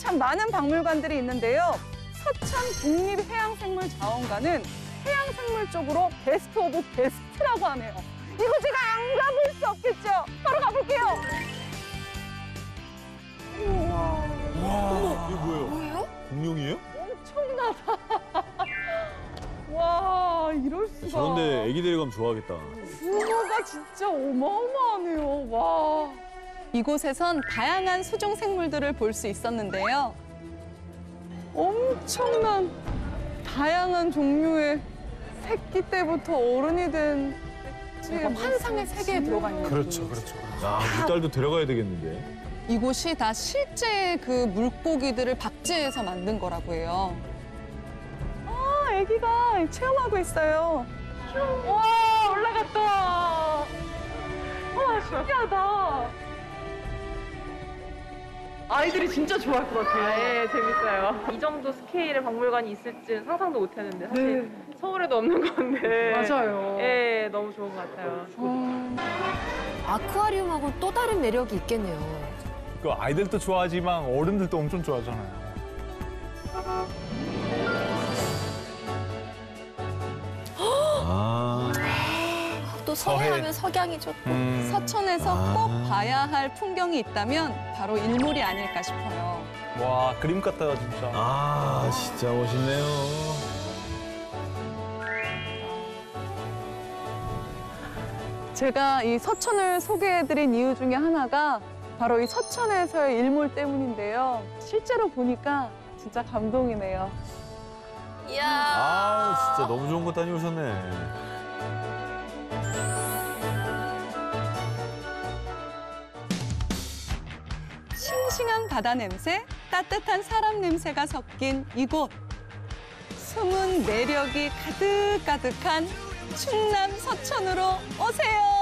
참 많은 박물관들이 있는데요. 서천 국립해양생물자원관은 해양생물 쪽으로 best of best라고 하네요. 이거 제가 안 가볼 수 없겠죠? 바로 가볼게요. 와, 이게 뭐예요? 뭐예요? 공룡이에요? 엄청나다. 와, 이럴 수가. 저런데 애기 데리가면 좋아하겠다. 규모가 진짜 어마어마하네요. 와. 이곳에선 다양한 수중 생물들을 볼 수 있었는데요. 엄청난 다양한 종류의 새끼 때부터 어른이 된 약간 환상의 세계에 들어가 있는 그렇죠, 그렇죠. 야, 우리 딸도 데려가야 되겠는데. 이곳이 다 실제 그 물고기들을 박제해서 만든 거라고 해요. 아, 아기가 체험하고 있어요. 와, 올라갔다. 와, 신기하다. 아이들이 진짜 좋아할 것 같아요. 예, 재밌어요. 이 정도 스케일의 박물관이 있을 줄 상상도 못 했는데 사실 서울에도 없는 건데. 맞아요. 예, 너무 좋은 것 같아요. 아쿠아리움하고 또 다른 매력이 있겠네요. 그 아이들도 좋아하지만 어른들도 엄청 좋아하잖아요. 또 서해하면 석양이 좋고. 음. 서천에서 아. 꼭 봐야 할 풍경이 있다면 바로 일몰이 아닐까 싶어요. 와, 그림 같다, 진짜. 아, 진짜 멋있네요. 제가 이 서천을 소개해드린 이유 중에 하나가 바로 이 서천에서의 일몰 때문인데요. 실제로 보니까 진짜 감동이네요. 이야. 아, 진짜 너무 좋은 곳 다녀오셨네. 싱싱한 바다 냄새, 따뜻한 사람 냄새가 섞인 이곳. 숨은 매력이 가득가득한 충남 서천으로 오세요.